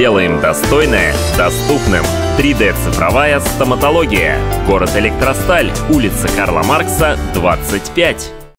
Делаем достойное доступным. 3D-цифровая стоматология. Город Электросталь. Улица Карла Маркса, 25.